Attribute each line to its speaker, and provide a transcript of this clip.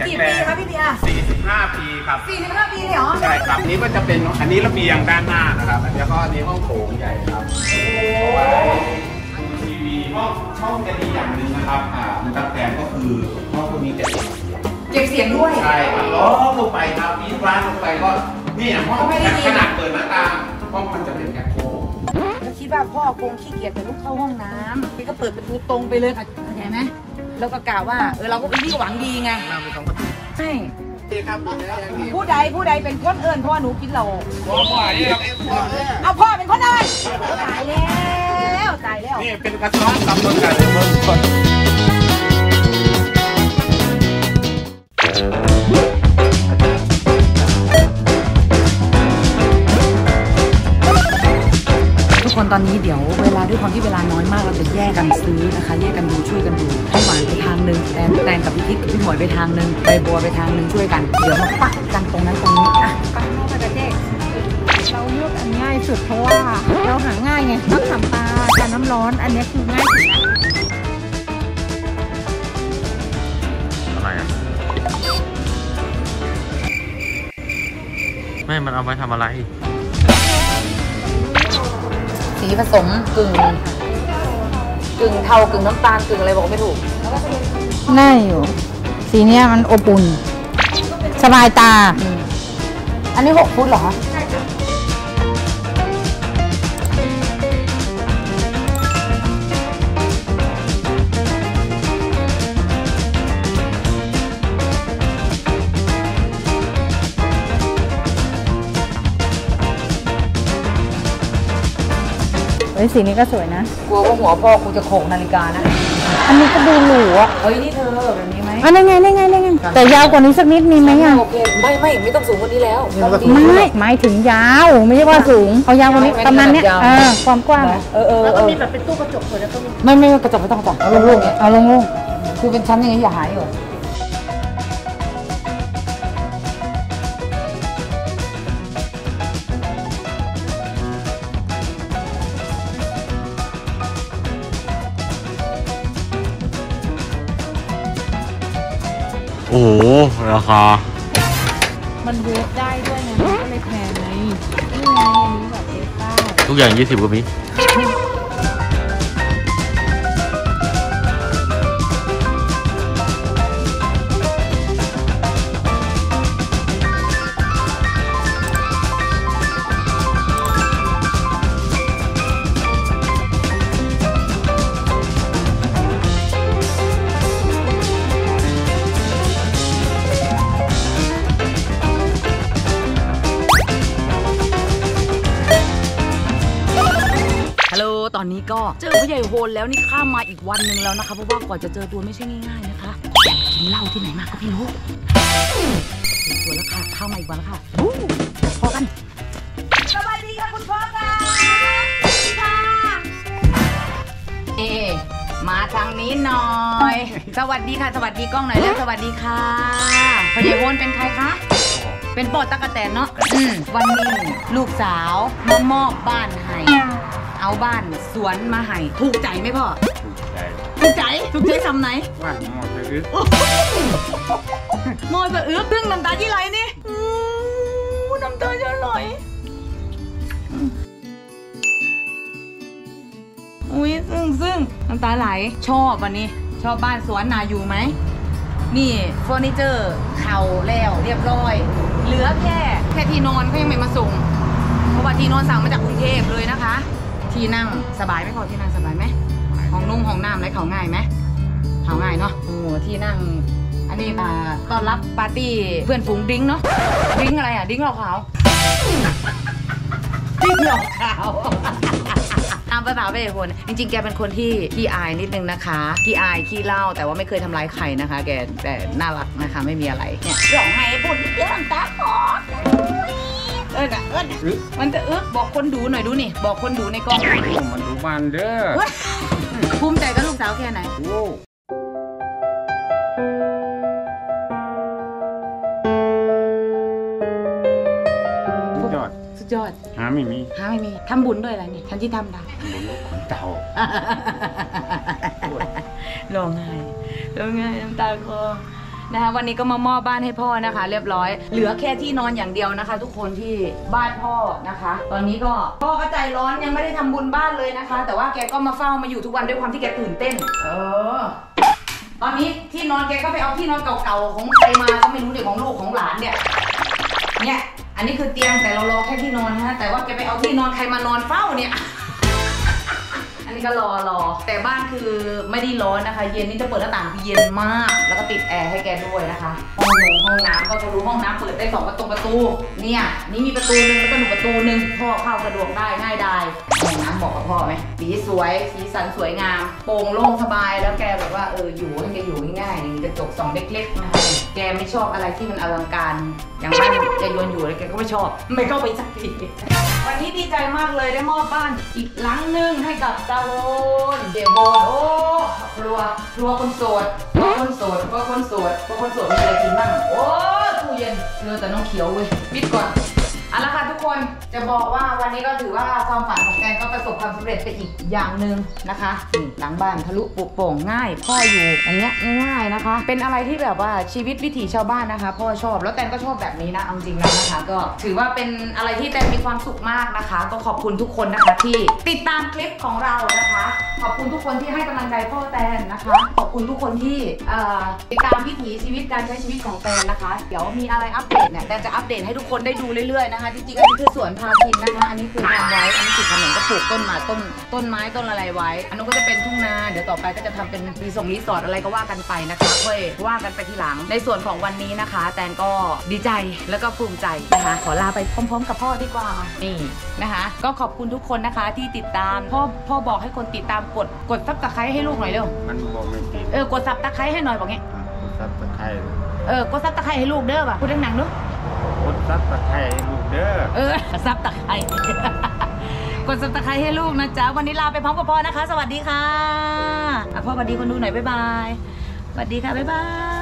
Speaker 1: แข็ง
Speaker 2: กี่
Speaker 1: แร
Speaker 2: ปี
Speaker 1: ง
Speaker 2: คะพี่เบียร์
Speaker 1: 45 ปีครับ
Speaker 2: สี่สิบห้าปีเลยเหรอ
Speaker 1: ใช่ครับนี่ก็จะเป็นอันนี้ระเบียงด้านหน้านะครับแล้วก็อันนี้ห้องโถงใหญ่ครับเอาไว้ทีวีห้องช่องจะดีอย่างหนึ่งนะครับอ่ามันตัดแทนก็คือห้องพวกนี้จะเป็นเสียง
Speaker 2: เก็บเสียงด้วย
Speaker 1: ใช่ครับล้อลงไปครับมีร้านลงไปก็นี่อะห้อง
Speaker 2: ไม่ได้ยิน
Speaker 1: ขนาดเปิดหน้าต่างห้องมันจะเป็นแอคโค
Speaker 2: แล้วคิดว่าพ่อคงขี้เกียจแต่ลูกเข้าห้องน้ำพี่ก็เปิดประตูตรงไปเลยเข้าใจไหม แล้วก็กล่าวว่าเออเราก็เป็นที่หวังดีไง
Speaker 1: มาไปสองประตู
Speaker 2: ใช่
Speaker 1: นี่ครับดูแล้วอย่างนี้
Speaker 2: ผู้ใดผู้ใดเป็นคนเอิญเพราะว่าหนูกินเหล้า
Speaker 1: พ่อพ่อนี่ครับพ่อเนี่ย
Speaker 2: เอาพ่อเป็นคนเอิญตายแล้วตายแล้ว
Speaker 1: นี่เป็นกระท้อนตำบลกันเลยเบิ่งก่อน
Speaker 2: ตอนนี้เดี๋ยวเวลาด้วยความที่เวลาน้อยมากเราจะแยกกันซื้อนะคะ แยกกันดูช่วยกันดูให้หวานไปทางหนึ่งแตนแตนกับพี่ทิศกับพี่หมวยไปทางหนึ่งใบบัวไปทางหนึ่งช่วยกัน เดี๋ยวมาปักกันตรงนั้นตรงนี้อะ
Speaker 3: ปลาเข้ามาจะเด็กเราเลือกอันง่ายสุดเพราะว่าเราหาง่ายไงน้ำขำปลากับน้ำร้อนอันนี้คือง่ายสุดละ
Speaker 4: อะไรอะไม่มันเอาไว้ทำอะไร
Speaker 2: สีผสมกึ่งกึ่งเทากึ่งน้ำตาลกึ่งอะไรบอกไม่ถูก
Speaker 3: ง่ายอยู่ สีเนี้ยมันอบอุ่น สบายตา
Speaker 2: อืมอันนี้หกฟุตเหรอ คะ
Speaker 3: เฮ้ยสีนี้ก็สวยนะ
Speaker 2: กลัวว่าหัวพ่อกูจะโขกนาฬิกานะ
Speaker 3: อันนี้ก็ดูหรูอะ
Speaker 2: เฮ้ยนี่เธอแบบนี้ไหม
Speaker 3: อันนี้ไงนี่ไงนี่ไงแต่ยาวกว่านี้สักนิดมีไหมอะ
Speaker 2: โอเคไม่ไม่ไม่ต้องสูงกว่านี้แล้ว
Speaker 3: ไม่หมายถึงยาวไม่ใช่ว่าสูงเอายาวกว่านี้ประมาณเนี้ยเออความกว้างอะ
Speaker 2: เออเออแล้วก็มีแบบเป็นตู้กระจกเลยแล้วก็ไม่ไม่กระจกไม่ต้องกระจกเอาโล่งๆเนี่ย
Speaker 3: เอาลงลง
Speaker 2: คือเป็นชั้นอย่างนี้อย่าหายอยู่
Speaker 4: โอ้โหราคา
Speaker 3: มันเวฟได้ด้วยไงมันก็เลยแพงไงนี่ไงอันนี้แบบเวฟได้
Speaker 4: ทุกอย่าง 20กว่ามี
Speaker 2: ฮั ก็เจอผู้ใหญ่โฮนแล้วนี่ข้ามมาอีกวันหนึ่งแล้วนะคะเพราะว่ากว่าจะเจอตัวไม่ใช่ง่ายๆนะคะกินเหล้าที่ไหนมาก็ไม่รู้เจอตัวแล้วค่ะข้ามมาอีกวันแล้วค่ะอู้พอกันสวัสดีค่ะคุณพ่อค่ะสวัสดีค่ะเอมาทางนี้หน่อย สวัสดีค่ะ สวัสดีกล้องหน่อยแล้วสวัสดีค่ะผู้ใหญ่โฮนเป็นใครคะเป็นปอดตะกะแตนเนาะวันนี้ลูกสาวมามอบบ้านให้ เอาบ้านสวนมาให้ถูกใจไหมพ่อ ถูกใจถูกใจทำไหน
Speaker 1: ว่าหมอไปอึด
Speaker 2: มอยแบบเอื้อเรื่องน้ำตาที่ไหลนี่อู้น้ำตาจะไหลอุ้ยซึ่งซึ่งน้ำตาไหลชอบวันนี้ ชอบบ้านสวนนาอยู่ไหม นี่เฟอร์นิเจอร์เข่าแล้วเรียบร้อย เหลือแค่แค่ที่นอนเขายังไม่มาส่ง เพราะว่าที่นอนสั่งมาจากกรุงเทพเลยนะคะ ที่นั่งสบายไหมพอที่นั่งสบายไหมห้องนุ่งห้องน้ำอะไรเขาง่ายไหมเขาง่ายเนาะโอ้โหที่นั่ง อันนี้มาต้อนรับปาร์ตี้เพื่อนฝูงดริ้งเนาะดริ้งอะไรอะดริ้งเหล้าขาวดริ้งเหล้าขาวตามภาษาเวทคนจริงๆ แกเป็นคนที่ขี้อายนิดนึงนะคะขี้อายขี้เล่าแต่ว่าไม่เคยทำร้ายใครนะคะ แกแต่น่ารักนะคะไม่มีอะไรเนี่ยร้องไห้พูดนิดเดียวน้ำตาคลอเอิ้นอะเอิ้นอะมันจะอึกบอกคนดูหน่อยดูนี่ บอกคนดูในกล้อง
Speaker 1: มันดูบ้านเด้อ
Speaker 2: เว้ยภูมิใจกับลูกสาวแค่ไหน
Speaker 1: โอ้สุดยอด
Speaker 2: สุดยอด
Speaker 1: หาไม่มี
Speaker 2: หาไม่มี ทำบุญด้วยอะไรนี่ฉันที่ทำได้
Speaker 1: บุญคนเก่า
Speaker 2: ร้องไห้ร้องไห้น้ำตาคลอ นะคะ วันนี้ก็มามอบบ้านให้พ่อนะคะ เรียบร้อย เหลือแค่ที่นอนอย่างเดียวนะคะ ทุกคนที่บ้านพ่อนะคะ ตอนนี้ก็พ่อก็ใจร้อนยังไม่ได้ทำบุญบ้านเลยนะคะ แต่ว่าแกก็มาเฝ้ามาอยู่ทุกวันด้วยความที่แกตื่นเต้น เออ ตอนนี้ที่นอนแกก็ไปเอาที่นอนเก่าๆของใครมาก็ไม่รู้เดี๋ยวของลูกของหลานเนี่ย เนี่ย อันนี้คือเตียงแต่เรารอแค่ที่นอนนะฮะ แต่ว่าแกไปเอาที่นอนใครมานอนเฝ้าเนี่ย นนี้ก็รอรอ แต่บ้านคือไม่ได้ร้อนนะคะ เย็นนี่จะเปิดหน้าต่างเย็นมาก แล้วก็ติดแอร์ให้แกด้วยนะคะ ห้องนงห้องน้ำก็จะรู้ห้องน้ำเปิดได้สองประตูประตู เนี่ย นี่มีประตูหนึ่งแล้วก็หนูประตูหนึ่งพ่อเข้าสะดวกได้ง่ายได้ห้องน้ำบอกกับพ่อไหมสีสวยสีสันสวยงาม โปร่งโล่งสบายแล้วแกแบบว่าเอออยู่ให้แกอยู่ง่ายๆมีกระจกสองเล็กๆนะคะแกไม่ชอบอะไรที่มันอลังการ อย่างบ้านแกโยนอยู่แล้วแกก็ไม่ชอบ ไม่เข้าไปสักทีวันนี้ดีใจมากเลยได้มอบบ้านอีกหลังหนึงให้กับตาวนเดโบนโอ้รัวรัวคนโสดครัวคนโสดครัวคนโสดครัวคนโสดมีอะไรกินบ้างโอ้ตู้เย็นเหลือแต่น้องเขียวเว้ยปิดก่อน คนจะบอกว่าวันนี้ก็ถือว่าความฝันของแกนก็ประสบความสำเร็จไปอีกอย่างหนึ่งนะคะนี่หลังบ้านทะลุปุโป่งง่าย พ่ออยู่อย่างเงี้ยง่ายๆนะคะ เป็นอะไรที่แบบว่าชีวิตวิถีชาวบ้านนะคะ พ่อชอบแล้วแตนก็ชอบแบบนี้นะเอาจริงแล้วนะคะ ก็ถือว่าเป็นอะไรที่แตนมีความสุขมากนะคะ ก็ขอบคุณทุกคนนะคะที่ติดตามคลิปของเรานะคะ ขอบคุณทุกคนที่ให้กำลังใจพ่อแตนนะคะ ขอบคุณทุกคนที่เอ่อติดตามวิถีชีวิตการใช้ชีวิตของแตนนะคะ เดี๋ยวมีอะไรอัปเดตเนี่ยแตนจะอัปเดตให้ทุกคนได้ดูเรื่อยๆนะคะจริงๆอันนี้คือสวนพาคินนะคะ อันนี้คือทำไว้ อันนี้คือขนมก็ปลูกต้นไม้ต้นต้นไม้ต้นอะไรไว้ อันนู้นก็จะเป็นทุ่งนา เดี๋ยวต่อไปก็จะทำเป็นรีสอร์ทรีสอร์ทอะไรก็ว่ากันไปนะคะค่อยว่ากันไปทีหลัง ในส่วนของวันนี้นะคะ แตนก็ดีใจแล้วก็ภูมิใจนะคะ ขอลาไปพร้อมๆ กับพ่อดีกว่า นี่นะคะ ก็ขอบคุณทุกคนนะคะที่ติดตาม พ่อพ่อบอกให้คนติดตามกดกด subscribe ให้ลูกหน่อยเร็ว
Speaker 5: มันบอกไม่ติด
Speaker 2: เออกดซับตะไคร้ให้หน่อยบอกงี้
Speaker 5: อะกดซับตะไคร้
Speaker 2: เออกดซับตะไคร้ให้ลูกเด้อว่ะพูดดังๆดู
Speaker 5: กดซับตะไคร้ให้ลูก เด้อ
Speaker 2: เออซับตะไคร้กดซับตะไคร้ให้ลูกนะจ๊ะ วันนี้ลาไปพร้อมกับพ่อนะคะ สวัสดีค่ะอะพ่อสวัสดีคนดูหน่อยบ๊ายบายสวัสดีค่ะบ๊ายบาย